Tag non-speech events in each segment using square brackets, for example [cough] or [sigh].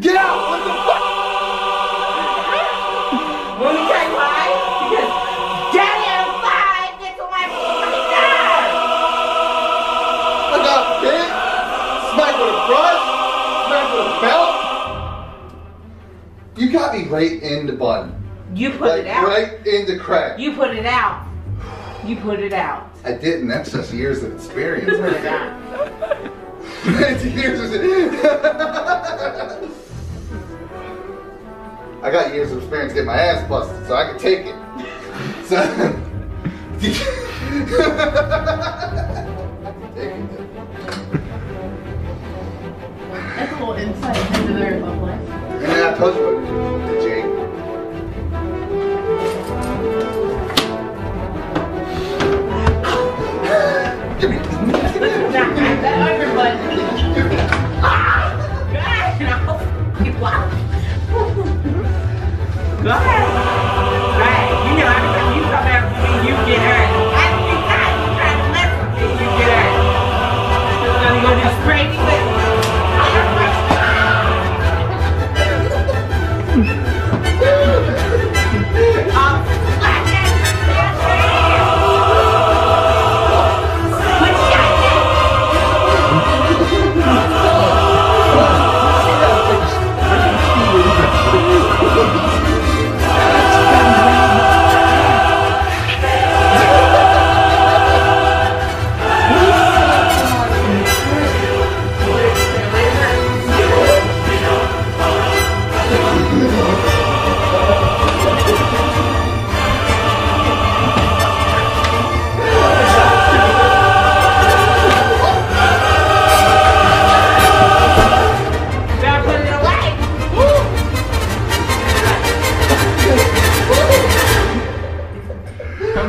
Get out! What the fuck? Let me tell you why. Because Daddy outside gets on my fucking. I got bit, smacked with a brush, smacked with a belt. You got me right in the bun. You put Like it out. right in the crack. You put it out. You put it out. I didn't. That's just years of experience. You right it there. out. [laughs] Years of [laughs] [laughs] I got years of experience getting my ass busted, so I can take it. [laughs] So, take it. That's a little insight into their love life. And then I told you what to Jake. Give me. that underbutt. Go ahead. Right.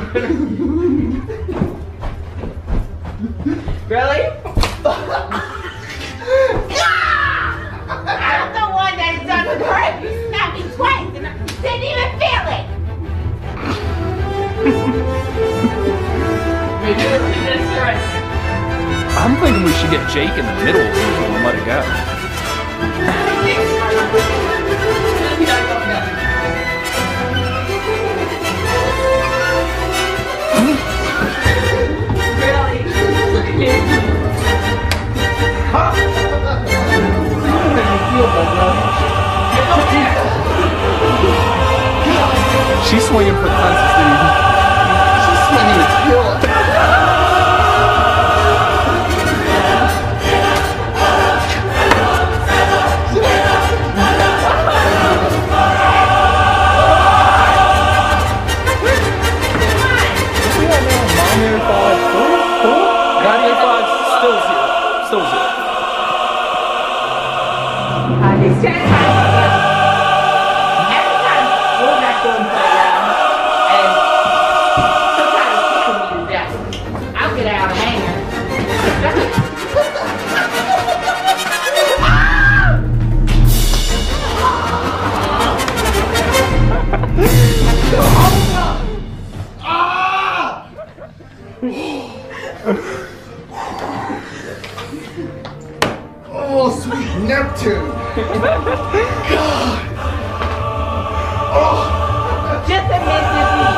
[laughs] Really? [laughs] I'm the one that doesn't hurt. You snapped me twice and I didn't even feel it. [laughs] I'm thinking we should get Jake in the middle and let it go. She's swinging for the fences, dude. She's swinging a kill. Mommy five, four, four. Daddy five, still zero. Still zero. He's Oh, sweet Neptune. Just admit defeat.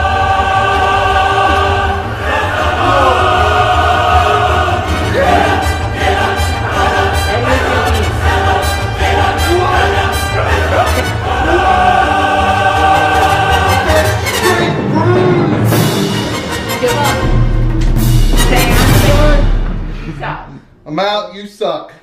Admit defeat. Give up. Say I'm I'm out. You suck.